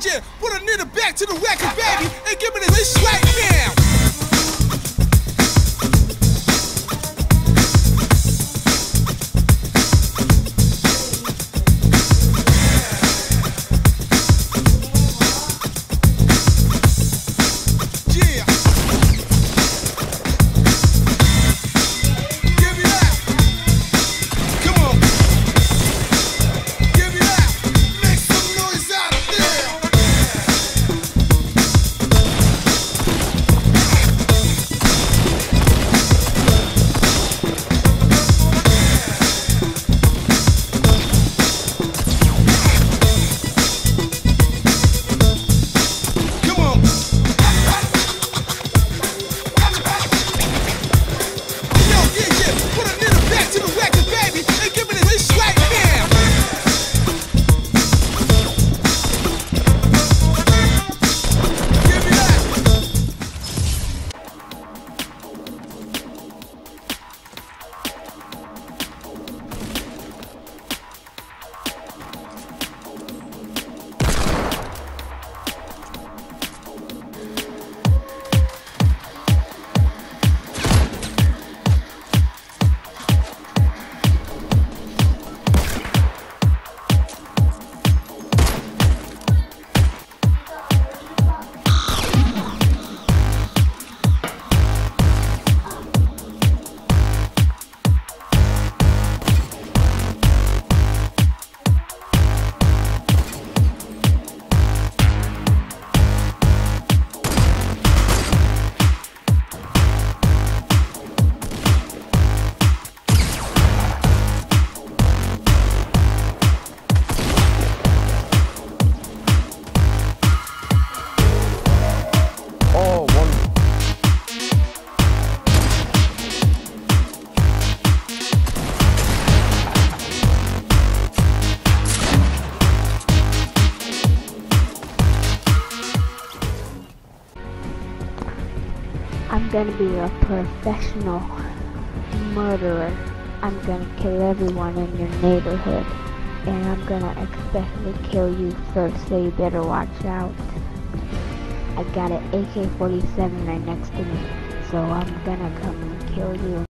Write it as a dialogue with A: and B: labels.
A: Put a nigga back to the record, baby, and give me this right now.
B: I'm gonna be a professional murderer. I'm gonna kill everyone in your neighborhood. And I'm gonna especially kill you first, so you better watch out. I got an AK-47 right next to me, so I'm gonna come and kill you.